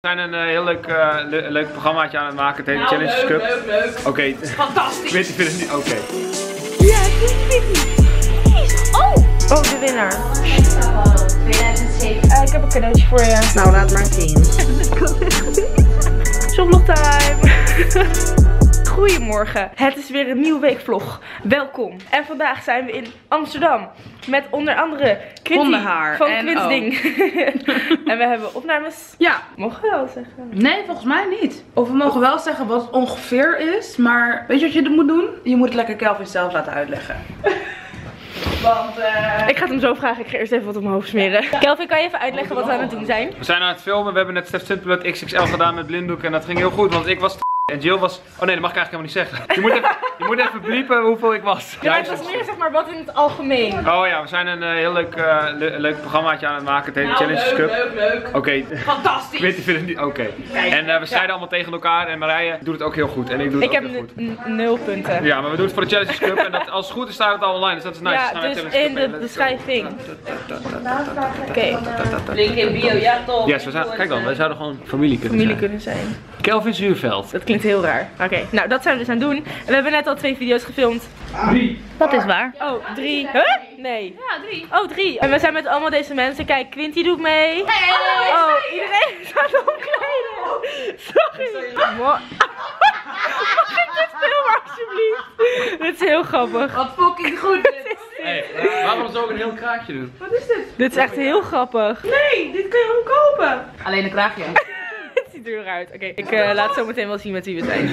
We zijn een eh, heel leuk, eh, le- leuk programmaatje aan het maken. Het heet Challenge Cup. leuk, leuk. Oké. Fantastisch. Quinty vindt het niet oké. Ja, Oh! Oh, de winnaar. 2007. Eh, ik heb een cadeautje voor je. Nou, laat maar zien. Shoplog time. Goedemorgen, het is weer een nieuwe weekvlog. Welkom. En vandaag zijn we in Amsterdam. Met onder andere Quinty van en Quintsding. en we hebben opnames. Ja, Mogen we wel zeggen. nee, volgens mij niet. Of we mogen wel zeggen wat het ongeveer is, maar weet je wat je er moet doen? Je moet het lekker Kelvin zelf laten uitleggen. Want, eh... Ik ga het hem zo vragen. Ik ga eerst even wat op mijn hoofd smeren. Kelvin, kan je even uitleggen wat we aan het doen zijn? We zijn aan het filmen. We hebben net Stef Simplet XXL gedaan met blinddoek. En dat ging heel goed, want ik was en Jill was... Oh nee, dat mag ik eigenlijk helemaal niet zeggen. Je moet moet even bliepen hoeveel ik was. Ja, het was meer zeg maar wat in het algemeen. Oh ja, we zijn een eh, heel leuk, eh, le- leuk programmaatje aan het maken. Het heet Challenge Cup. leuk, leuk. Oké. Fantastisch. Het niet oké. En eh, we strijden allemaal tegen elkaar. En Marije doet het ook heel goed. En ik doe het Ik ook heb heel goed. nul punten. Ja, maar we doen het voor de Challenge Cup. En dat, als het goed is, staat het al online. Dus dat is nice. Ja, dus Challenge in de beschrijving. Oké, Link in bio, ja toch? Yes, we zijn, kijk dan, wij zouden gewoon familie kunnen familie zijn. kunnen zijn. Kelvin Zuurveld. Dat klinkt heel raar. Oké, nou dat zijn we dus aan het doen. En we hebben net al twee video's gefilmd. Drie. Dat is waar. Oh, drie. Huh? Nee. Ja, drie. Oh, drie. En we zijn met allemaal deze mensen. Kijk, Quinty doet mee. Oh, iedereen is het omkleden. Sorry. Mag ik dit filmen alsjeblieft? Dit is heel grappig. Wat fucking goed. Hey, waarom zou ik een heel kraakje doen? Dit is echt heel grappig. Nee, dit kun je gewoon kopen. Alleen een kraagje. Het ziet er eruit. Oké, ik eh, laat zo meteen wel zien met wie we zijn.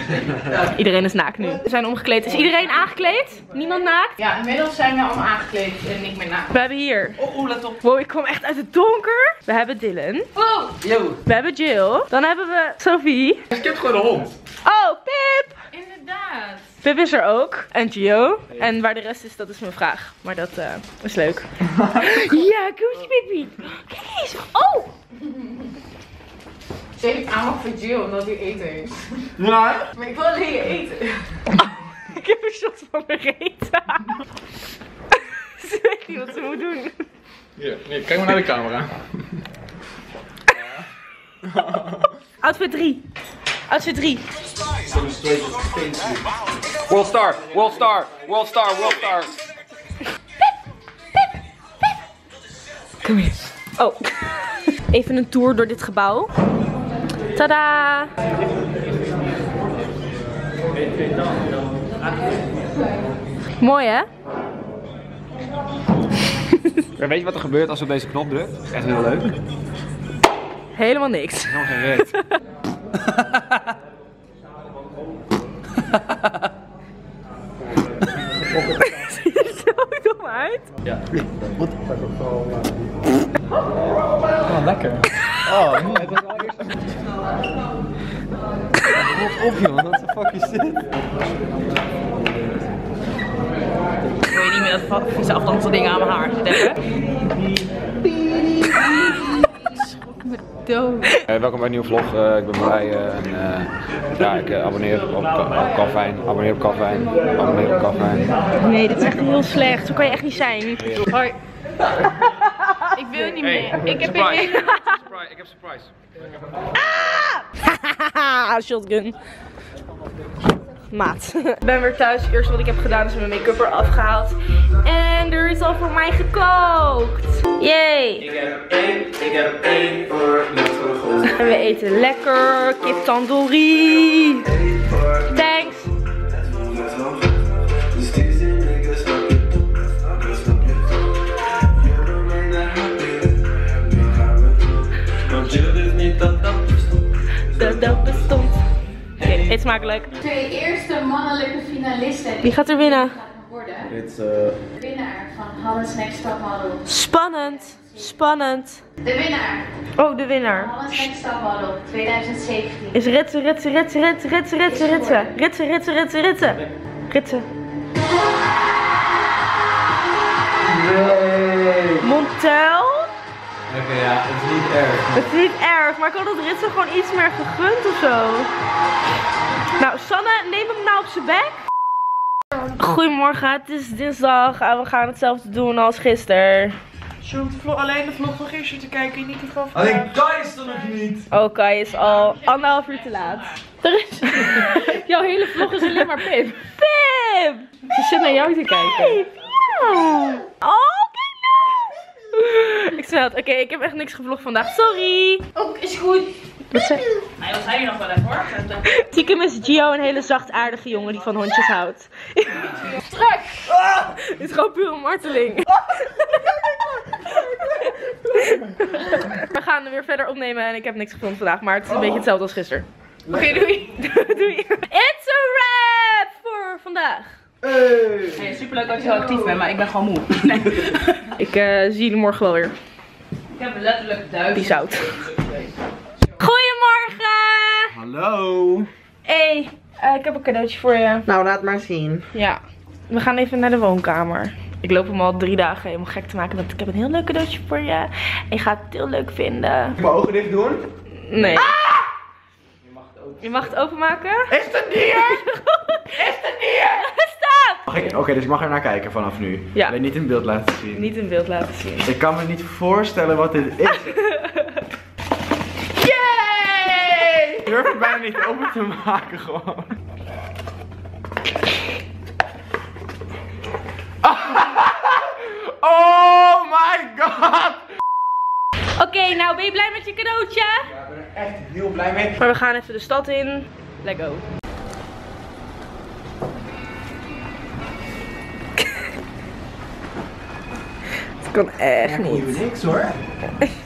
Iedereen is naakt nu. We zijn omgekleed. Is iedereen aangekleed? Niemand naakt? Ja, inmiddels zijn we allemaal aangekleed en niet meer na. We hebben hier. Oh, oh, let op. Wow, ik kom echt uit het donker. We hebben Dylan. Oh! Yo. We hebben Jill. Dan hebben we Sophie. Ik heb gewoon een hond. Oh, Pip. Inderdaad. Pip is er ook. En Gio. En waar de rest is, dat is mijn vraag. Maar dat eh, is leuk. ja, kom eens, Pippi. Kijk eens. Oh. Ze heeft aandacht voor Jill omdat hij eten heeft. Ja? Maar ik wil alleen eten. Ik heb een shot van reet. ze weet niet wat ze moet doen. Hier, nee, kijk maar naar de camera. Outfit 3. Outfit 3. World Star, World Star, World Star, World Star. Kom hier. Oh. Even een tour door dit gebouw. Tada! Mooi hè? Ja, weet je wat er gebeurt als je op deze knop drukt? Dat is echt heel leuk. Helemaal niks. Helemaal geen reet. Ziet er zo dom uit. Ja. Wat? Oh, lekker. Oh, is al eerst. Wat op joh, what the fuck is dit? Ik weet niet meer dat vieze aflandse dingen aan mijn haar zitten. Dood. Eh, welkom bij een nieuwe vlog. Eh, ik ben Marije en eh, ja, ik eh, abonneer op, op. Abonneer op Kafijn. Abonneer op Kafijn. Nee, dit is echt heel slecht. Zo kan je echt niet zijn. Hoi. Ik wil niet meer. Ik heb surprise. een surprise. Ik heb surprise. Haha, shotgun. Maat. Ik ben weer thuis. Het eerste wat ik heb gedaan is mijn make-up eraf gehaald. En er is al voor mij gekookt. Yay. Ik heb één, ik heb één voor. En we eten lekker. Kip tandoori. Thanks. Smakelijk. Twee eerste mannelijke finalisten. Wie gaat er winnen? gaat worden? Dit is Winnaar van Holland's Next Top Model. Spannend. Spannend. De winnaar Oh, de winnaar. Holland's Next Top Model 2017. Is ritsen, ritsen, ritsen, ritsen, ritsen, ritsen, ritsen. Ritsen, ritsen, ritsen, ritsen. Ritsen. Montel? Oké, ja, het is niet erg. Het is niet erg, maar ik had het ritsen gewoon iets meer gegund of zo. Nou, Sanne, neem hem nou op zijn bek. Goedemorgen, het is dinsdag en we gaan hetzelfde doen als gisteren. Je hoeft alleen de vlog van gisteren te kijken, niet die van Alleen. Kai is er nog niet. Oh, Kai is al anderhalf uur te laat. Er is... Jouw hele vlog is alleen maar Pip. Pip! Ze zit naar jou te kijken. Oh, kijk nou! Ik zweer het. Oké, ik heb echt niks gevlogd vandaag. Sorry. Ook is goed. Wat zei Hij was hij nog wel even hoor. Stiekem is Gio een hele zachtaardige jongen die van hondjes houdt. Strak. Dit is gewoon puur een marteling. We gaan er weer verder opnemen en ik heb niks gevonden vandaag, maar het is een beetje hetzelfde als gisteren. Oké, doei. Doei. It's a wrap voor vandaag. Hey, superleuk dat je zo actief bent, maar ik ben gewoon moe. Nee. Ik eh, zie jullie morgen wel weer. Ik heb letterlijk duizend. Peace out. Hallo. Hey, eh, ik heb een cadeautje voor je. Nou, laat maar zien. Ja, we gaan even naar de woonkamer. Ik loop hem al drie dagen helemaal gek te maken, want ik heb een heel leuk cadeautje voor je. En je gaat het heel leuk vinden. Mijn ogen dicht doen. Nee. Je mag het openmaken? Is het een dier? Is het dier? Stop! Mag ik- Oké, dus ik mag er naar kijken vanaf nu. Ja. Alleen niet in beeld laten zien. Niet in beeld laten zien. Ik kan me niet voorstellen wat dit is. Yay! Ik durf het bijna niet open te maken gewoon. Oh my god! Oké, nou ben je blij met je cadeautje? Ja, ik ben er echt heel blij mee. Maar we gaan even de stad in. Let's go. Het kan echt niet. niks hoor.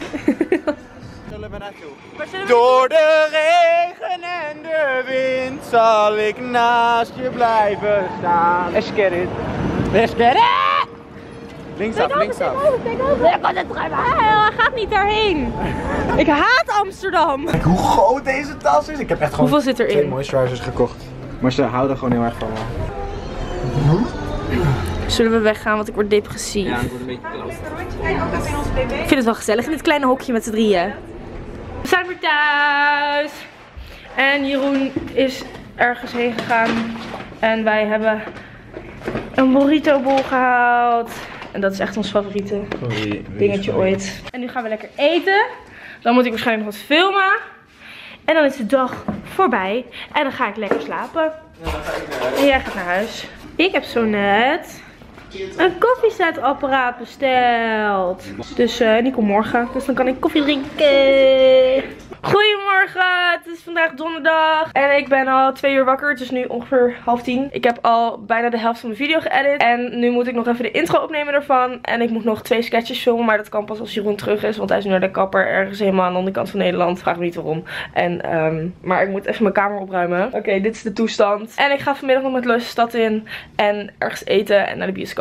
We- Door de regen en de wind zal ik naast je blijven staan. Let's get it. Let's get it! Linksaf, linksaf. Hij gaat niet daarheen. Ik haat Amsterdam. Kijk hoe groot deze tas is. Ik heb echt gewoon Hoeveel zit erin? twee moisturizers gekocht. Maar ze houden gewoon heel erg van me. Zullen we weggaan, want ik word depressief. Ja, ik word een beetje. Ik vind het wel gezellig in dit kleine hokje met z'n drieën. We zijn weer thuis. En Jeroen is ergens heen gegaan. En wij hebben een burrito bol gehaald. En dat is echt ons favoriete dingetje ooit. En nu gaan we lekker eten. Dan moet ik waarschijnlijk nog wat filmen. En dan is de dag voorbij. En dan ga ik lekker slapen. En jij gaat naar huis. Ik heb zo net een koffiezetapparaat besteld. Dus komt morgen. Dus dan kan ik koffie drinken. Goedemorgen, het is vandaag donderdag. En ik ben al twee uur wakker. Het is nu ongeveer half tien. Ik heb al bijna de helft van mijn video geëdit. En nu moet ik nog even de intro opnemen ervan. En ik moet nog twee sketches filmen. Maar dat kan pas als Jeroen terug is. Want hij is nu naar de kapper ergens helemaal aan de andere kant van Nederland. Vraag me niet waarom. En, ehm, maar ik moet even mijn kamer opruimen. Oké, dit is de toestand. En ik ga vanmiddag nog met de stad in. En ergens eten en naar de bioscoop.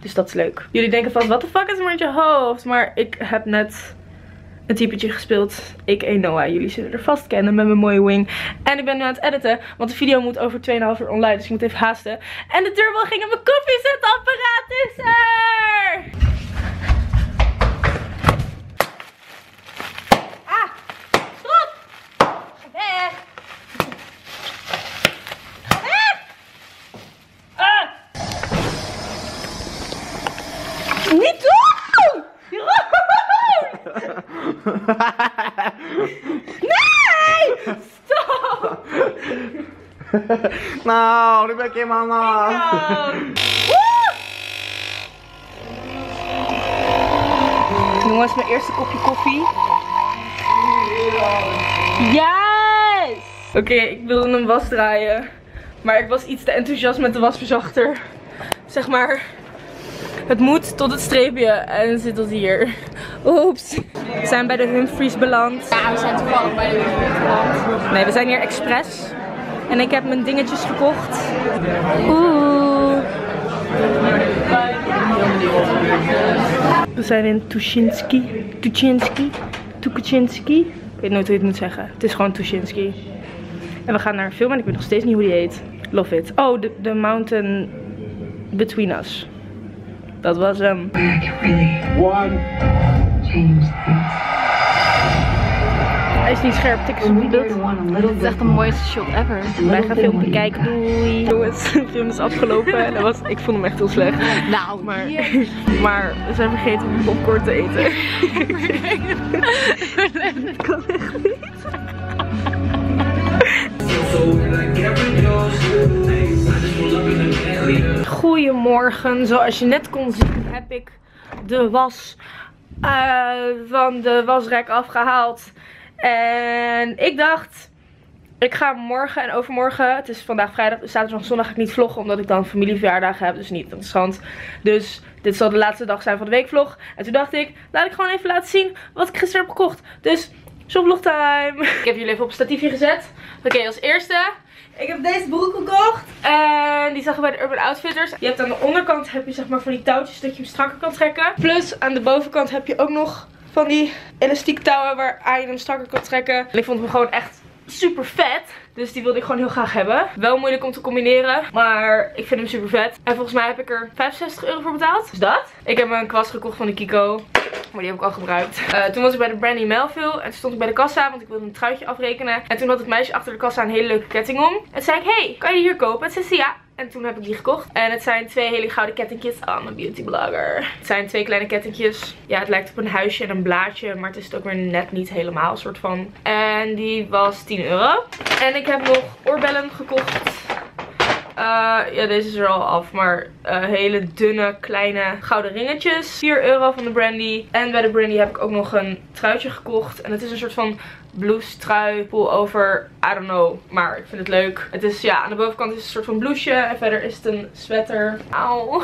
Dus dat is leuk. Jullie denken vast, wat de fuck is er met je hoofd? Maar ik heb net een typetje gespeeld. Ik Noah. Jullie zullen er vast kennen met mijn mooie wing. En ik ben nu aan het editen. Want de video moet over 2,5 uur online. Dus ik moet even haasten. En de deurbel ging en mijn koffiezetapparaat is er! Ah! Stop! Weg! Weg! Ah! Niet doen! Jeroen! Nee! Stop! Nou, nu ben ik helemaal na. Jongens, mijn eerste kopje koffie. Yes! Oké, ik wilde een was draaien. Maar ik was iets te enthousiast met de wasverzachter. Zeg maar, het moet tot het streepje en zit tot hier. Oeps. We zijn bij de Humphries beland. Ja, we zijn toevallig bij de winkel. Nee, we zijn hier expres. En ik heb mijn dingetjes gekocht. Oeh. We zijn in Tuschinski. Tuschinski. Tukuchinski. Ik weet nooit hoe je het moet zeggen. Het is gewoon Tuschinski. En we gaan naar een film en ik weet nog steeds niet hoe die heet. Love it. Oh, The, the Mountain Between Us. Dat was hem. Hij is niet scherp, tik op die beeld. Het is echt de mooiste shot ever. Wij gaan filmpje kijken, doei. Jongens, de film is afgelopen en dat was, ik vond hem echt heel slecht. Nou, Maar, maar we zijn vergeten om popcorn te eten. Goedemorgen, zoals je net kon zien heb ik de was eh, van de wasrek afgehaald. En ik dacht, ik ga morgen en overmorgen, het is vandaag vrijdag, dus zaterdag en zondag ga ik niet vloggen. Omdat ik dan familieverjaardag heb, dus niet interessant. Dus dit zal de laatste dag zijn van de weekvlog. En toen dacht ik, laat ik gewoon even laten zien wat ik gisteren heb gekocht. Dus, shopvlogtime. Ik heb jullie even op een statiefje gezet. Oké, als eerste ik heb deze broek gekocht. En die zag ik bij de Urban Outfitters. Je hebt aan de onderkant heb je zeg maar van die touwtjes dat je hem strakker kan trekken. Plus aan de bovenkant heb je ook nog van die elastiek touwen waar je hem strakker kan trekken. En ik vond hem gewoon echt super vet. Dus die wilde ik gewoon heel graag hebben. Wel moeilijk om te combineren. Maar ik vind hem super vet. En volgens mij heb ik er 65 euro voor betaald. Dus dat. Ik heb een kwast gekocht van de Kiko. Maar die heb ik al gebruikt. Eh, toen was ik bij de Brandy Melville. En toen stond ik bij de kassa. Want ik wilde een truitje afrekenen. En toen had het meisje achter de kassa een hele leuke ketting om. En zei ik, hey, kan je die hier kopen? En ze zei ja. En toen heb ik die gekocht. En het zijn twee hele gouden kettingjes. Oh, a beauty blogger. Het zijn twee kleine kettingjes. Ja, het lijkt op een huisje en een blaadje. Maar het is het ook weer net niet helemaal. soort van. En die was 10 euro. En ik heb nog oorbellen gekocht. Uh, ja, deze is er al af. Maar uh, hele dunne, kleine gouden ringetjes. 4 euro van de Brandy. En bij de Brandy heb ik ook nog een truitje gekocht. En het is een soort van blouse, trui, over, I don't know. Maar ik vind het leuk. Het is, ja, aan de bovenkant is het een soort van blouseje. En verder is het een sweater. Auw.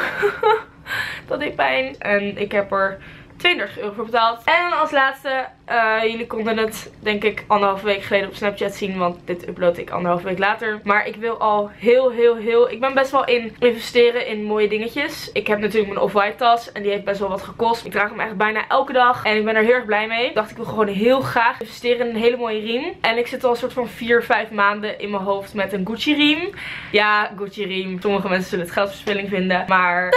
dat deed pijn. En ik heb er 32 euro voor betaald. En als laatste, uh, jullie konden het denk ik anderhalve week geleden op Snapchat zien. Want dit upload ik anderhalve week later. Maar ik wil al heel, heel, heel... Ik ben best wel in investeren in mooie dingetjes. Ik heb natuurlijk mijn off-white tas. En die heeft best wel wat gekost. Ik draag hem echt bijna elke dag. En ik ben er heel erg blij mee. Ik dacht ik wil gewoon heel graag investeren in een hele mooie riem. En ik zit al een soort van 4, 5 maanden in mijn hoofd met een Gucci riem. Ja, Gucci riem. Sommige mensen zullen het geldverspilling vinden. Maar...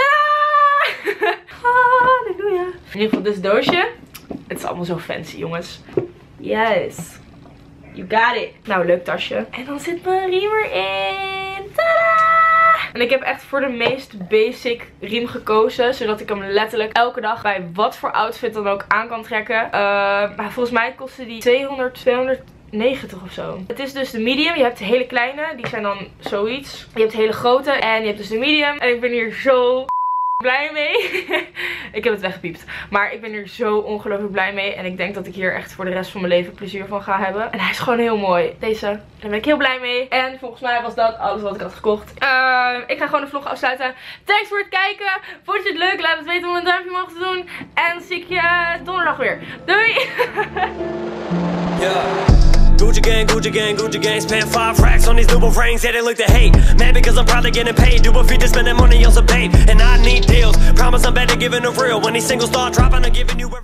Halleluja. In ieder geval dit doosje. Het is allemaal zo fancy jongens. Yes. You got it. Nou, leuk tasje. En dan zit mijn riem erin. Tadaa! En ik heb echt voor de meest basic riem gekozen. Zodat ik hem letterlijk elke dag bij wat voor outfit dan ook aan kan trekken. Uh, maar volgens mij kostte die 200, 200... 90 of zo. Het is dus de medium. Je hebt de hele kleine. Die zijn dan zoiets. Je hebt de hele grote. En je hebt dus de medium. En ik ben hier zo blij mee. ik heb het weggepiept. Maar ik ben hier zo ongelooflijk blij mee. En ik denk dat ik hier echt voor de rest van mijn leven plezier van ga hebben. En hij is gewoon heel mooi. Deze. Daar ben ik heel blij mee. En volgens mij was dat alles wat ik had gekocht. Uh, ik ga gewoon de vlog afsluiten. Thanks voor het kijken. Vond je het leuk? Laat het weten om een duimpje omhoog te doen. En zie ik je donderdag weer. Doei! Gucci gang, Gucci gang, Gucci gang. Spent five racks on these double rings, yeah they look to hate. Mad because I'm probably getting paid. Do a feed to spending money on some bait And I need deals. Promise I'm better giving a real. When these singles start dropping I'm giving you every